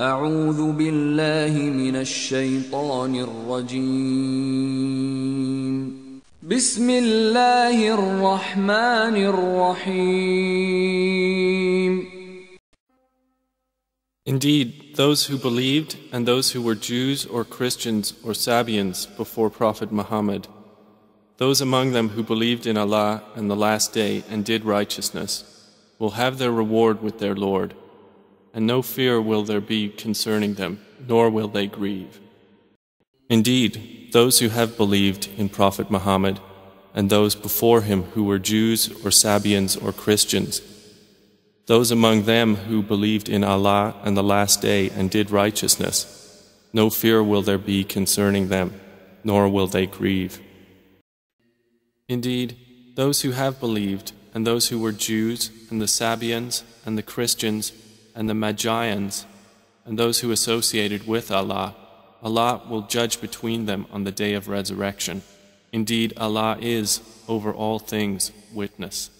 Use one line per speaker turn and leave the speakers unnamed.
أعوذ بالله من الشيطان الرجيم بسم الله الرحمن الرحيم
Indeed, those who believed and those who were Jews or Christians or Sabians before Prophet Muhammad, those among them who believed in Allah and the Last Day and did righteousness, will have their reward with their Lord, and no fear will there be concerning them, nor will they grieve. Indeed, those who have believed in Prophet Muhammad and those before him who were Jews or Sabians or Christians, those among them who believed in Allah and the Last Day and did righteousness, no fear will there be concerning them, nor will they grieve. Indeed, those who have believed and those who were Jews and the Sabians and the Christians and the Magians and those who associated with Allah, Allah will judge between them on the day of resurrection. Indeed, Allah is over all things witness.